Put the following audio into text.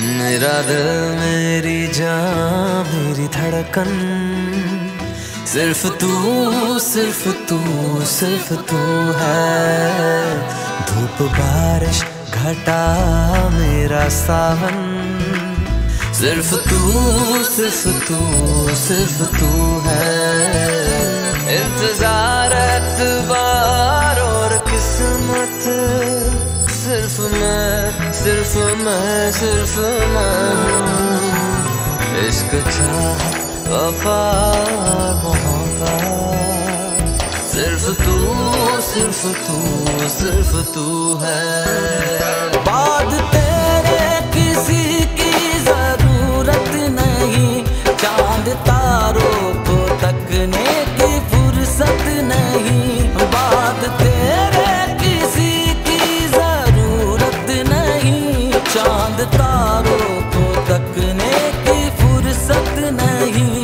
मेरा दिल, मेरी जान, मेरी धड़कन। सिर्फ़ तू सिर्फ़ तू सिर्फ़ तू है। धूप बारिश घटा मेरा सावन। सिर्फ़ तू सिर्फ़ तू सिर्फ़ तू है। इंतज़ार एतबार और किस्मत। सिर्फ़ मैं सिर्फ़ मैं सिर्फ़ मैं इश्क था वफा मोहब्बत सिर्फ़ तू सिर्फ़ तू सिर्फ़ तू है। चाँद तारों को तकने की फुर्सत नहीं।